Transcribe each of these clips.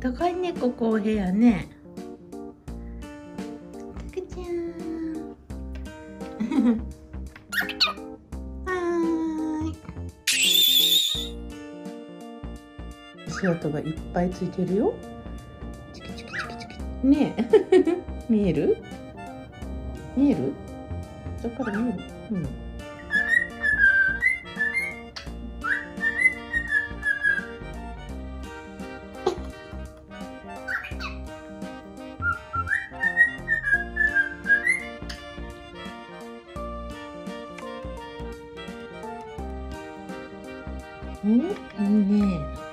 高いねここお部屋ね。たくちゃん。はーい。足跡がいっぱいついてるよ。チキチキチキチキ。ねえ。見える？見える？だから見える。うん。おいいね。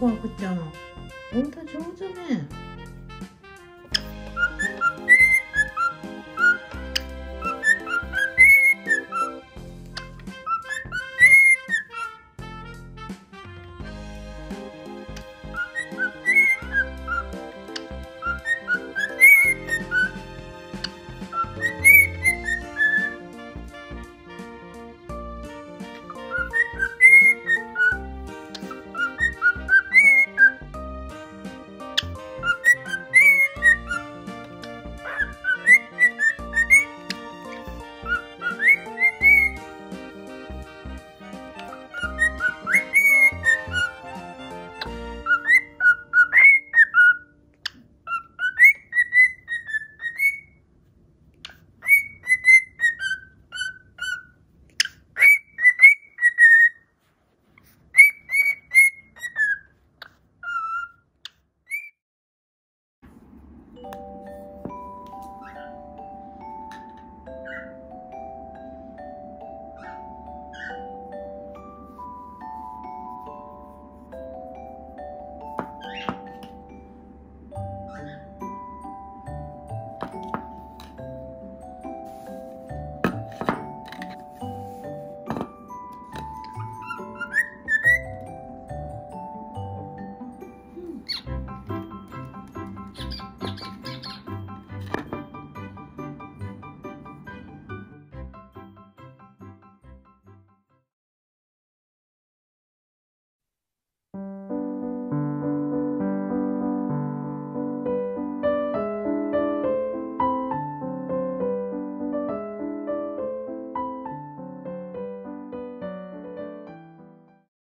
上手ね、こわくちゃん。ほんと上手ね。